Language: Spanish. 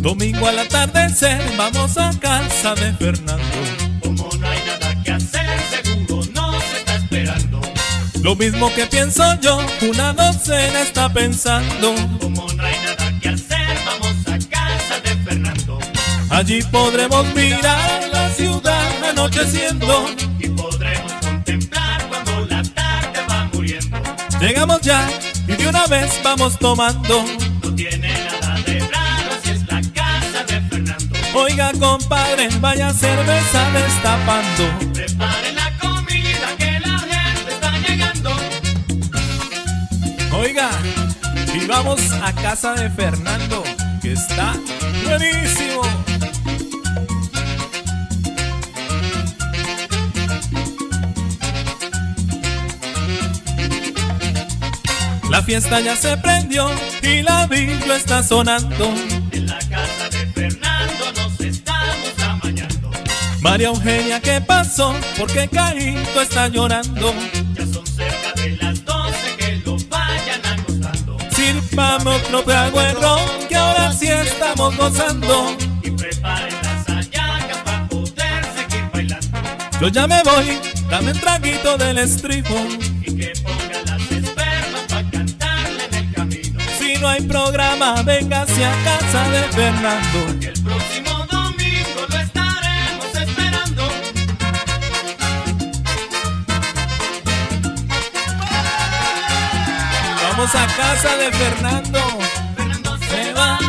Domingo al atardecer vamos a casa de Fernando. Como no hay nada que hacer, seguro nos está esperando. Lo mismo que pienso yo, una docena está pensando. Como no hay nada que hacer, vamos a casa de Fernando. Allí podremos mirar la ciudad anocheciendo. Y podremos contemplar cuando la tarde va muriendo. Llegamos ya y de una vez vamos tomando. No tiene Oiga, compadre, vaya cerveza destapando. Prepare la comida que la gente está llegando. Oiga, y vamos a casa de Fernando, que está buenísimo. La fiesta ya se prendió y la Biblia está sonando. María Eugenia, ¿qué pasó? Porque Caíto está llorando. Ya son cerca de las doce que lo vayan acostando. Sirvamos otro trago de ron, que ahora sí estamos gozando. Y preparen las hallacas para poder seguir bailando. Yo ya me voy, dame un traguito del estribo. Y que pongan las espermas para cantarle en el camino. Si no hay programa, véngase a casa de Fernando. El próximo vamos a casa de Fernando. Fernando se va.